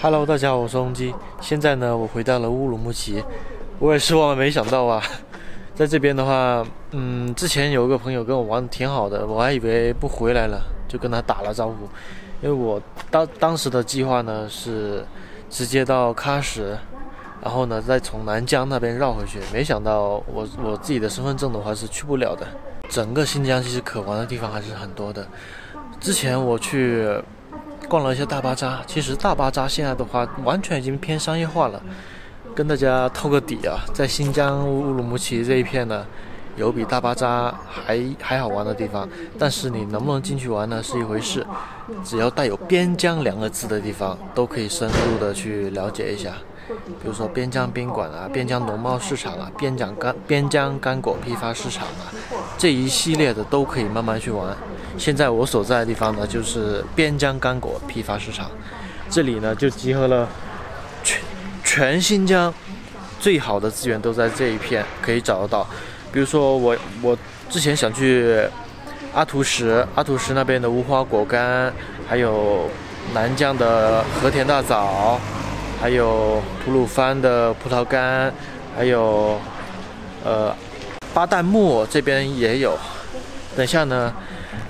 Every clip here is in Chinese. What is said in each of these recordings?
Hello，大家好，我是红基。现在呢，我回到了乌鲁木齐。我也是万万没想到啊，在这边的话，嗯，之前有一个朋友跟我玩的挺好的，我还以为不回来了，就跟他打了招呼。因为我当当时的计划呢是直接到喀什，然后呢再从南疆那边绕回去。没想到我我自己的身份证的话是去不了的。整个新疆其实可玩的地方还是很多的。之前我去逛了一下大巴扎，其实大巴扎现在的话完全已经偏商业化了。跟大家透个底啊，在新疆乌鲁木齐这一片呢，有比大巴扎还还好玩的地方，但是你能不能进去玩呢是一回事。只要带有边疆两个字的地方，都可以深入的去了解一下。比如说边疆宾馆啊，边疆农贸市场啊，边疆干边疆干果批发市场啊，这一系列的都可以慢慢去玩。现在我所在的地方呢，就是边疆干果批发市场，这里呢就集合了全全新疆最好的资源都在这一片可以找得到。比如说我我之前想去阿图什，阿图什那边的无花果干，还有南疆的和田大枣，还有吐鲁番的葡萄干，还有呃巴旦木这边也有。等下呢？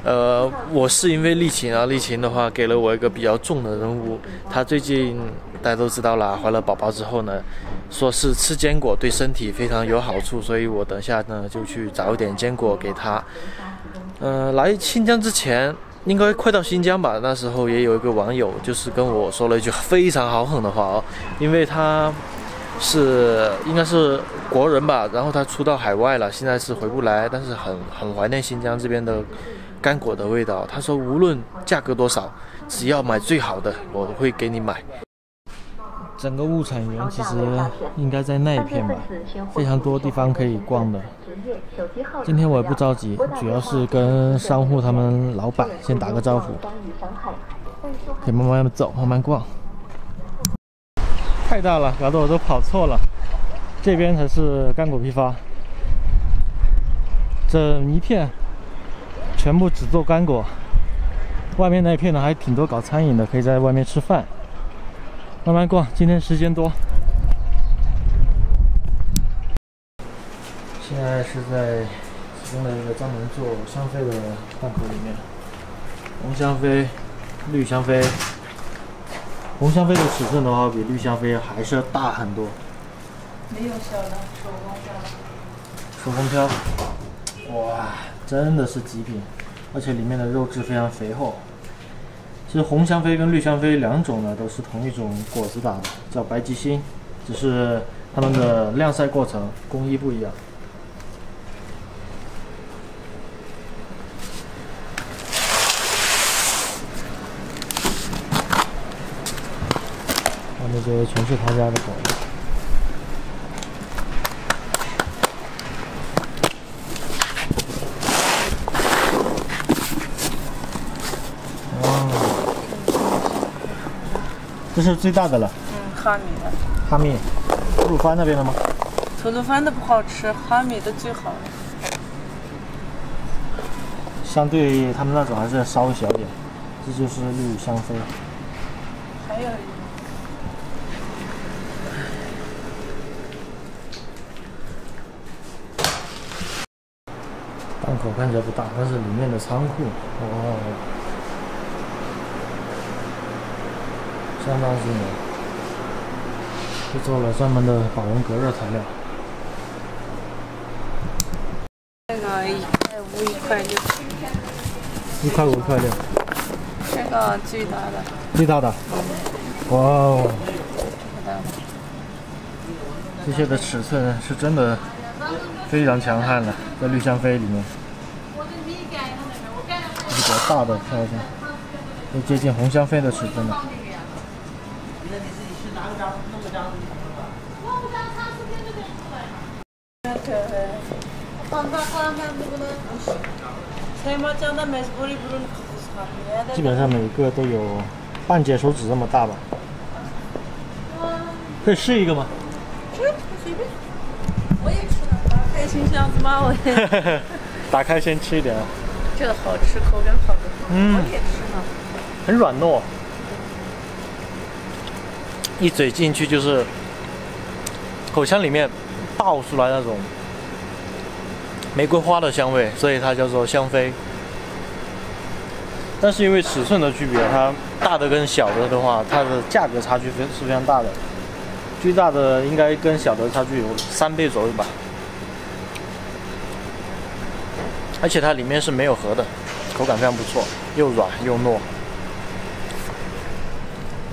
呃，我是因为丽琴啊，丽琴的话给了我一个比较重的任务。她最近大家都知道啦，怀了宝宝之后呢，说是吃坚果对身体非常有好处，所以我等下呢就去找一点坚果给她。嗯，来新疆之前应该快到新疆吧？那时候也有一个网友就是跟我说了一句非常豪横的话哦，因为他是应该是国人吧，然后他出到海外了，现在是回不来，但是很很怀念新疆这边的。干果的味道，他说无论价格多少，只要买最好的，我会给你买。整个物产园其实应该在那一片吧，非常多地方可以逛的。今天我也不着急，主要是跟商户他们老板先打个招呼，可以慢慢走，慢慢逛。太大了，搞得我都跑错了。这边才是干果批发，整一片。全部只做干果，外面那一片呢还挺多搞餐饮的，可以在外面吃饭。慢慢逛，今天时间多。现在是在其中的一个专门做香妃的档口里面，红香妃、绿香妃。红香妃的尺寸的话，比绿香妃还是要大很多。没有小的，手工漂。手工漂，哇！真的是极品，而且里面的肉质非常肥厚。其实红香妃跟绿香妃两种呢，都是同一种果子打的，叫白吉星，只是它们的晾晒过程工艺不一样。外面这些全是他家的果子。这是最大的了。嗯，哈密的。哈密，吐鲁番那边的吗？吐鲁番的不好吃，哈密的最好。相对他们那种还是要稍微小点。这就是绿香妃。还有一。档口看起来不大，但是里面的仓库，哦。相当精美，是做了专门的保温隔热材料。这个一块五一块六。一块五一块六。这个最大的。最大的。哇哦。这些的尺寸是真的非常强悍的，在绿香妃里面。这是比较大的，看一下，都接近红香妃的尺寸了。基本上每个都有半截手指这么大吧？可以试一个吗？吃，随便。我也吃了，打开新箱子吗？我也。打开先吃一点啊。这个好吃，口感好的。嗯。我也吃了。很软糯。一嘴进去就是口腔里面爆出来那种玫瑰花的香味，所以它叫做香妃。但是因为尺寸的区别，它大的跟小的的话，它的价格差距非是非常大的。最大的应该跟小的差距有三倍左右吧。而且它里面是没有核的，口感非常不错，又软又糯。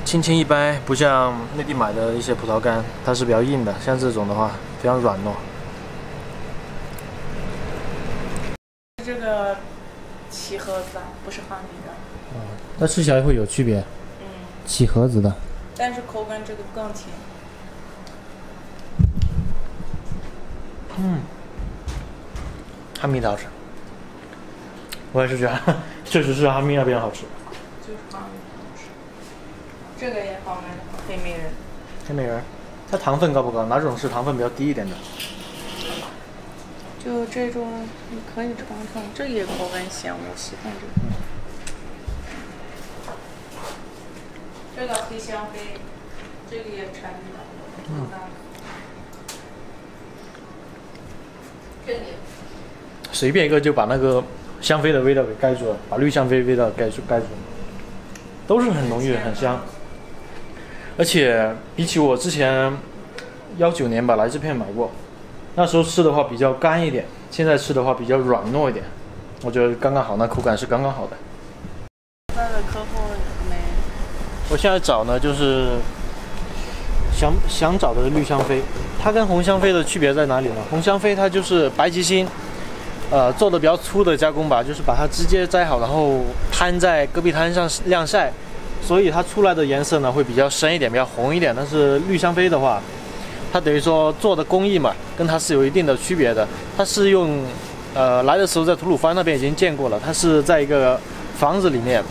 轻轻一掰，不像内地买的一些葡萄干，它是比较硬的。像这种的话，非常软糯。这个起盒子的，不是哈密的。嗯，那吃起来会有区别。嗯，起盒子的。但是口感这个更甜。嗯，哈密的好吃。我也是觉得，确实是哈密那边好吃。就是哈密好吃。这个也好买，黑美人。黑美人，它糖分高不高？哪种是糖分比较低一点的？就这种你可以尝尝，这也口感香，我喜欢这个。这个黑香妃，这个也产的，嗯。这里。随便一个就把那个香妃的味道给盖住了，把绿香妃味道盖住盖住，都是很浓郁很香。而且比起我之前幺九年把来这片买过。那时候吃的话比较干一点，现在吃的话比较软糯一点，我觉得刚刚好，那口感是刚刚好的。那个客户没？我现在找呢，就是想想找的绿香妃，它跟红香妃的区别在哪里呢？红香妃它就是白吉星，呃，做的比较粗的加工吧，就是把它直接摘好，然后摊在戈壁滩上晾晒，所以它出来的颜色呢会比较深一点，比较红一点。但是绿香妃的话，它等于说做的工艺嘛，跟它是有一定的区别的。它是用，呃，来的时候在吐鲁番那边已经见过了。它是在一个房子里面，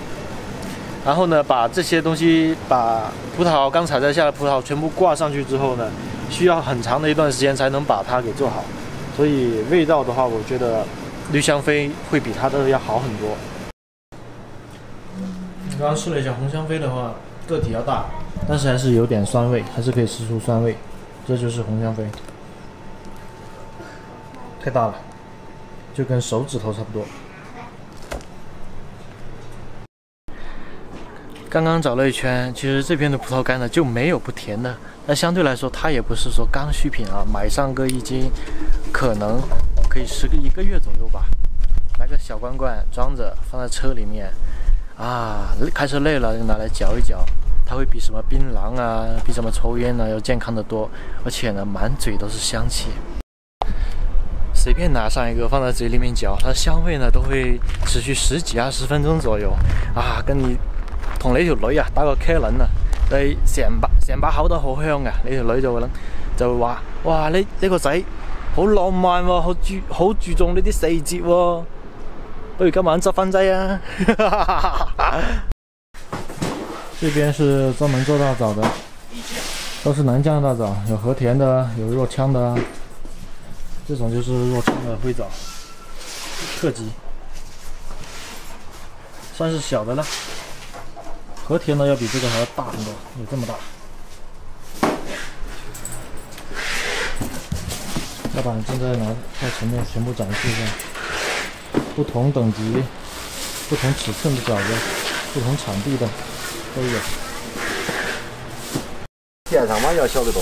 然后呢，把这些东西，把葡萄刚采摘下的葡萄全部挂上去之后呢，需要很长的一段时间才能把它给做好。所以味道的话，我觉得绿香妃会比它的要好很多。刚刚试了一下红香妃的话，个体要大，但是还是有点酸味，还是可以吃出酸味。这就是红香妃，太大了，就跟手指头差不多。刚刚找了一圈，其实这边的葡萄干呢就没有不甜的。那相对来说，它也不是说刚需品啊，买上个一斤，可能可以吃个一个月左右吧。拿个小罐罐装着，放在车里面，啊，开车累了就拿来嚼一嚼。它会比什么槟榔啊，比什么抽烟呢要健康的多，而且呢满嘴都是香气。随便拿上一个放在嘴里面嚼，它的香味呢都会持续十几二十分钟左右啊，跟你同你条女啊打个茄轮啊，你成把成把口都好香啊，你条女就會諗就會話：哇，呢呢个仔好浪漫喎，好注好注重呢啲细节喎，不如今晚執翻劑啊！这边是专门做大枣的，都是南疆的大枣，有和田的，有若羌的，这种就是若羌的灰枣，特级，算是小的了。和田的要比这个还要大很多，有这么大。要把正在拿在前面全部展示一下，不同等级、不同尺寸的饺子，不同产地的。都有。天上嘛要小得多。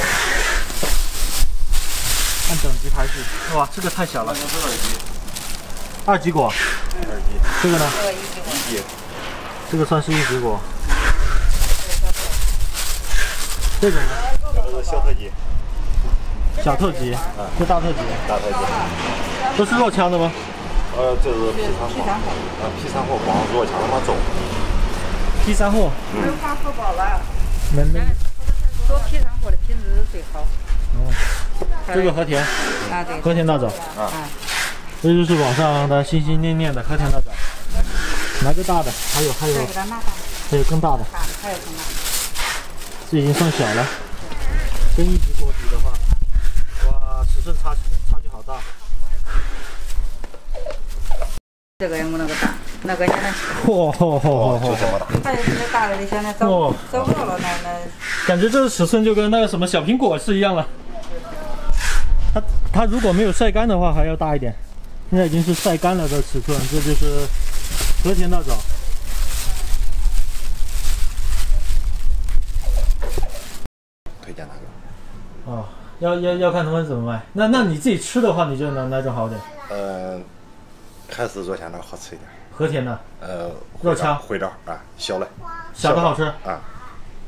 按等级排序。哇，这个太小了。二级果。二级。这个呢？一级。这个算是一级果。这个呢？这个是小特级。小特级。啊。这大特级。大特级。都是弱枪的吗？呃，这是皮山货。啊，皮山货光弱强他妈走。P 三货，没有发货包了。没没。做 P 三货的品质最好。哦，这个和田，啊对，和田大枣，啊，这就是网上的心心念念的和田大枣。拿个大的，还有还有，还有更大的，还有更大的。这已经算小了，跟一级果比的话，哇，尺寸差差距好大。这个也没那个大？那个现在，嚯嚯嚯嚯嚯！就这么大。还有那个大的，现在走走过了，那那感觉这个尺寸就跟那个什么小苹果是一样了。它它如果没有晒干的话还要大一点，现在已经是晒干了的尺寸，这就是和田大枣。推荐哪个？哦，要要要看他们怎么卖。那那你自己吃的话，你觉得哪哪种好点？呃，还是肉馅那好吃一点。和田的呃，肉腔回枣啊，小的。小的好吃。啊。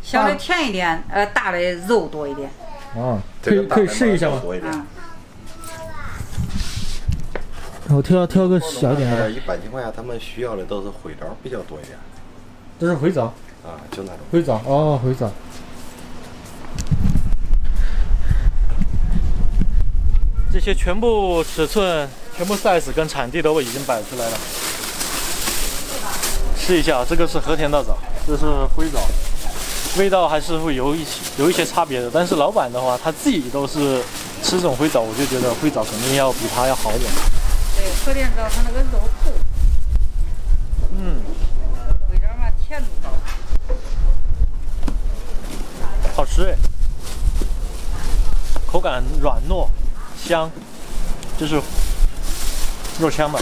小的甜一点，呃，大的肉多一点。哦，可以可以试一下吗？嗯。我挑挑个小一点的。一般情况下，他们需要的都是灰枣比较多一点。这是回枣。啊，就那种。回枣哦，回枣。这些全部尺寸、全部 size 跟产地都已经摆出来了。试一下，这个是和田大枣，这是灰枣，味道还是会有一些有一些差别的。但是老板的话，他自己都是吃这种灰枣，我就觉得灰枣肯定要比它要好一点。对，和田枣它那个肉厚。嗯。灰枣嘛，甜度高。好吃哎，口感软糯。香，就是肉香吧。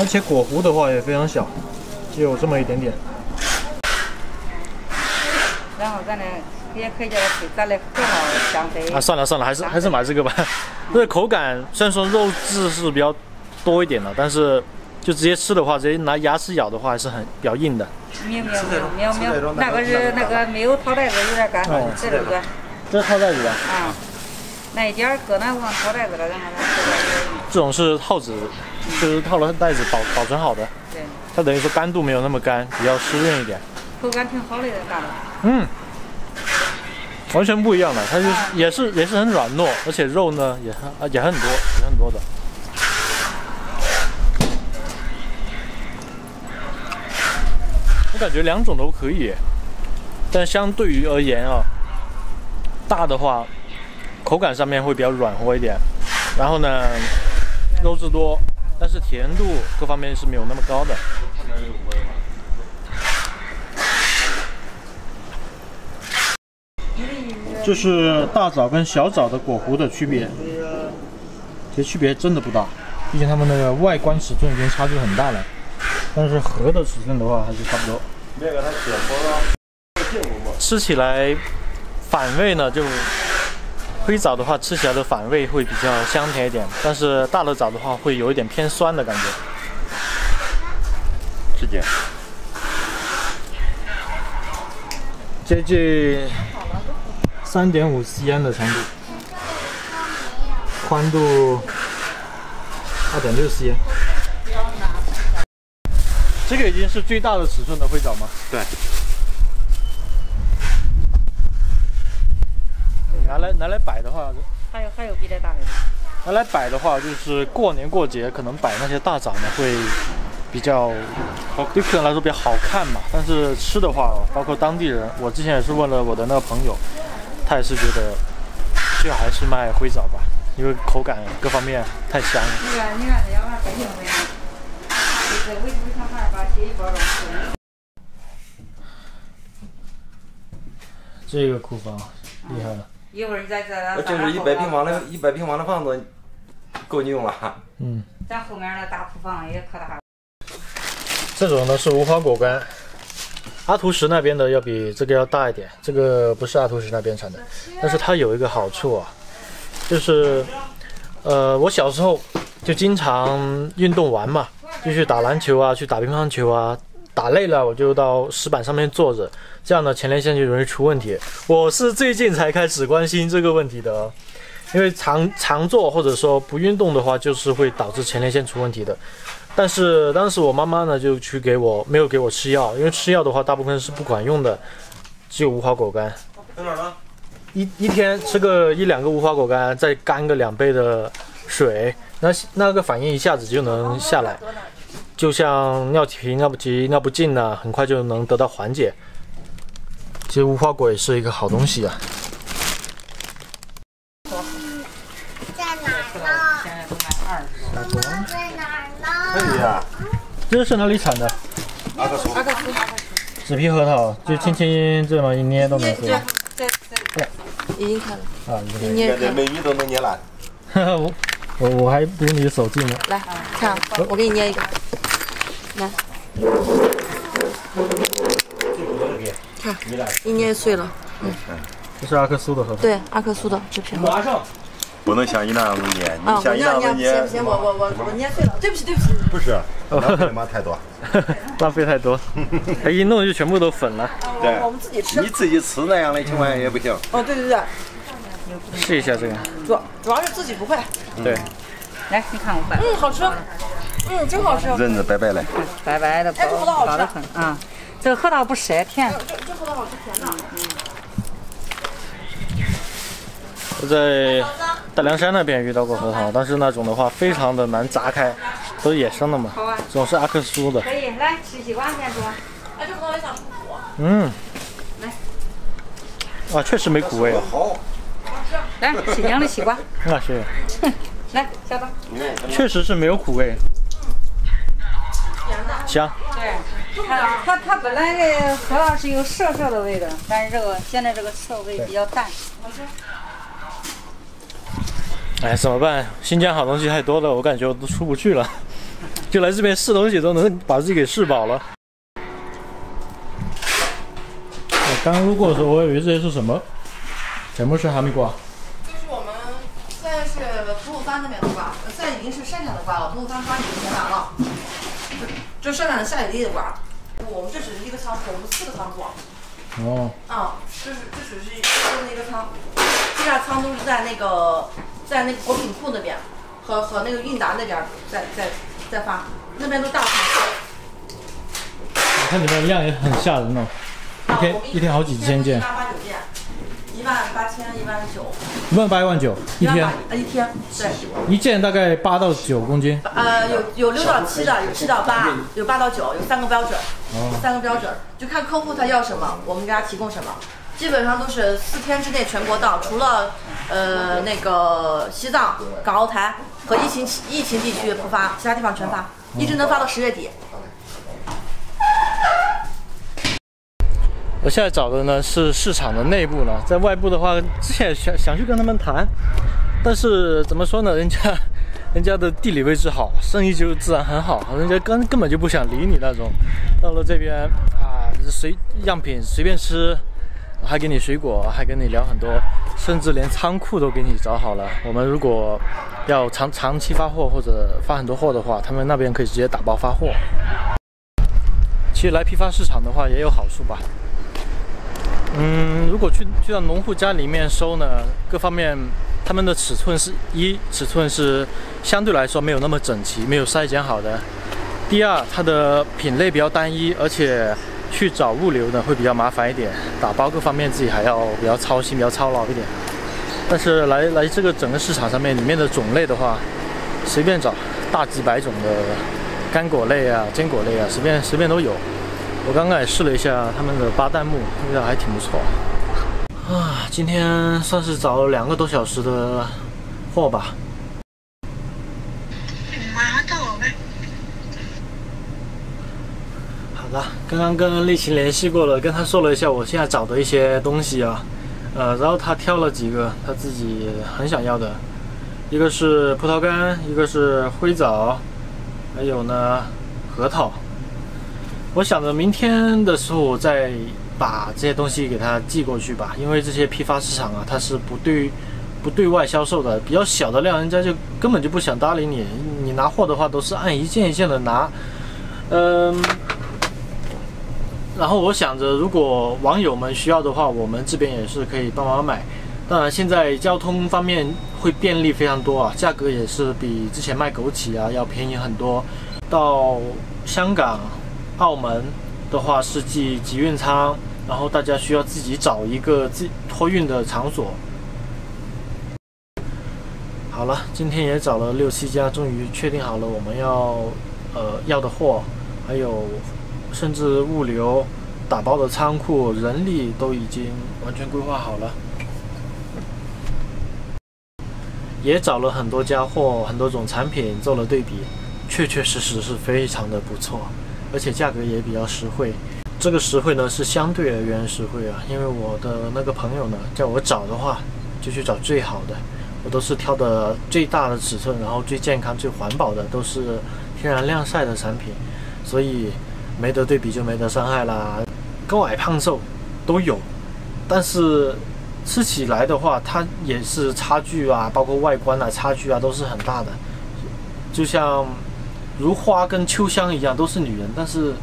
而且果核的话也非常小，只有这么一点点。然后咱呢？也可以叫它配咱的核桃香妃。啊，算了算了，还是还是买这个吧。这个口感虽然说肉质是比较多一点的，但是就直接吃的话，直接拿牙齿咬的话，还是很比较硬的。没有没有没有没有，那个是那个没有套袋子，有点干，这个哥。这是套袋子的。啊，那一点儿搁那往套袋子了，然后它这种是套子，就是套了袋子保保存好的。对。它等于说干度没有那么干，比较湿润一点。口感挺好的，大的。嗯。完全不一样的，它就是也是也是很软糯，而且肉呢也很也很多也很多的。我感觉两种都可以，但相对于而言啊，大的话口感上面会比较软和一点，然后呢肉质多，但是甜度各方面是没有那么高的。这是大枣跟小枣的果核的区别，其实区别真的不大，毕竟它们的外观尺寸已经差距很大了。但是核的尺寸的话还是差不多。吃起来反味呢，就灰枣的话吃起来的反味会比较香甜一点，但是大的枣的话会有一点偏酸的感觉。直接。接近。三点五 cm 的长度，宽度二点六 cm。这个已经是最大的尺寸的灰枣吗？对。拿来拿来摆的话，还有还有比这大的。拿来摆的话，就是过年过节可能摆那些大枣呢，会比较对客人来说比较好看嘛。但是吃的话，包括当地人，我之前也是问了我的那个朋友。他也是觉得最好还是卖灰枣吧，因为口感各方面太香了。这要买北京的，就是微波小孩把这一包装这个库房厉害了。一会儿你再在那。就是一百平方的，一百平方的房子够你用了。嗯。咱后面那大库房也可大了。这种呢是无花果干。阿图什那边的要比这个要大一点，这个不是阿图什那边产的，但是它有一个好处啊，就是，呃，我小时候就经常运动完嘛，就去打篮球啊，去打乒乓球啊，打累了我就到石板上面坐着，这样的前列腺就容易出问题。我是最近才开始关心这个问题的，因为常常坐或者说不运动的话，就是会导致前列腺出问题的。但是当时我妈妈呢就去给我没有给我吃药，因为吃药的话大部分是不管用的，只有无花果干。在哪呢？一一天吃个一两个无花果干，再干个两倍的水，那那个反应一下子就能下来，就像尿频、尿不急、尿不尽呢，很快就能得到缓解。其实无花果也是一个好东西啊。在哪儿呢？现在都卖二十多。在哪儿呢？可以呀。这是哪里产的？阿克苏。阿克苏纸皮核桃，就轻轻这么一捏都没事。在在已经开了，啊，你捏连开。美女都能捏烂。我我我还不用你的手劲呢。来看，我给你捏一个，来，看，一捏碎了。嗯这是阿克苏的核桃。对，阿克苏的纸皮核桃。马上。不能像你那样子捏，你像你那样子不行不行，我我我我捏碎了，对不起对不起。不是，浪费妈太多。浪费太多，它一弄就全部都粉了。对我们自己吃你。自己吃那样的情况下也不行。哦，对对对，试一下这个。主主要是自己不会。对，来，你看我摆，嗯，好吃。嗯，真好吃。人子白白的。白白的，哎这核桃好吃薄的很啊。这个核桃不赊，甜。这这核桃好吃，甜的。我在大凉山那边遇到过核桃，但是那种的话非常的难砸开，都是野生的嘛。好啊，这种是阿克苏的。可以来吃西瓜先说。哎，这核桃也想吃苦。嗯。来。啊，确实没苦味啊。好。来，新疆的西瓜。那 是，来，下吧。确实是没有苦味。香。对，它它它本来的核桃是有涩涩的味道，但是这个现在这个涩味比较淡。哎，怎么办？新疆好东西太多了，我感觉我都出不去了。就来这边试东西都能把自己给试饱了。我刚路过的时候，我以为这些是什么？全部是哈密瓜。这是我们现在是吐鲁番那边的瓜，现在已经是盛产的瓜了，吐鲁番瓜已经结完了。这盛产的夏雨地的瓜，我们这只是一个仓库，我们四个仓库。哦，啊，这是这只是就是那个仓，这家仓都是在那个在那个果品库那边和和那个韵达那边在在在发，那边都大仓。我看你们量也很吓人哦，一天一天好几千件一，八八九件，一万八千，一万九，一万八一万九一天一天，对。一件大概八到九公斤。呃，有有六到七的，有七到八，有八到九，有三个标准，哦三个标准，就看客户他要什么，我们给他提供什么。基本上都是四天之内全国到，除了呃那个西藏、港澳台和疫情疫情地区不发，其他地方全发，一直能发到十月底。我现在找的呢是市场的内部呢，在外部的话，之前想想去跟他们谈，但是怎么说呢，人家 人家的地理位置好，生意就自然很好，人家根根本就不想理你那种。到了这边啊，随样品随便吃，还给你水果，还跟你聊很多，甚至连仓库都给你找好了。我们如果要长长期发货或者发很多货的话，他们那边可以直接打包发货。其实来批发市场的话也有好处吧。嗯，如果去去到农户家里面收呢，各方面他们的尺寸是一尺寸是相对来说没有那么整齐，没有筛选好的。第二，它的品类比较单一，而且去找物流呢会比较麻烦一点，打包各方面自己还要比较操心，比较操劳一点。但是来来这个整个市场上面里面的种类的话，随便找，大几百种的干果类啊、坚果类啊，随便随便都有。我刚刚也试了一下他们的巴旦木，味道还挺不错。啊，今天算是找了两个多小时的货吧。好的，刚刚跟丽琴联系过了，跟她说了一下我现在找的一些东西啊，呃，然后她挑了几个她自己很想要的，一个是葡萄干，一个是灰枣，还有呢核桃。我想着明天的时候我再把这些东西给他寄过去吧，因为这些批发市场啊，它是不对不对外销售的，比较小的量，人家就根本就不想搭理你。你拿货的话都是按一件一件的拿，嗯。然后我想着，如果网友们需要的话，我们这边也是可以帮忙买。当然，现在交通方面会便利非常多啊，价格也是比之前卖枸杞啊要便宜很多。到香港。澳门的话是寄集运仓，然后大家需要自己找一个自托运的场所。好了，今天也找了六七家，终于确定好了我们要呃要的货，还有甚至物流打包的仓库，人力都已经完全规划好了，也找了很多家货，很多种产品做了对比，确确实实是非常的不错，而且价格也比较实惠。这个实惠呢是相对而言实惠啊，因为我的那个朋友呢叫我找的话，就去找最好的，我都是挑的最大的尺寸，然后最健康、最环保的，都是天然晾晒的产品，所以没得对比就没得伤害啦。高矮胖瘦都有，但是吃起来的话，它也是差距啊，包括外观啊，差距啊都是很大的。就像如花跟秋香一样，都是女人，但是。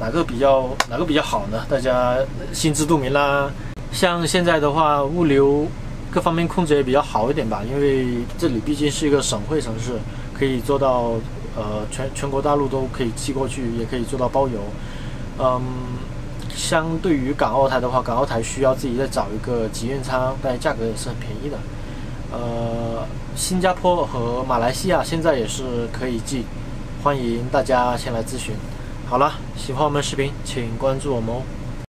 哪个比较哪个比较好呢？大家心知肚明啦。像现在的话，物流各方面控制也比较好一点吧，因为这里毕竟是一个省会城市，可以做到呃全全国大陆都可以寄过去，也可以做到包邮。嗯，相对于港澳台的话，港澳台需要自己再找一个集运仓，但价格也是很便宜的。呃，新加坡和马来西亚现在也是可以寄，欢迎大家先来咨询。好了，喜欢我们视频，请关注我们哦。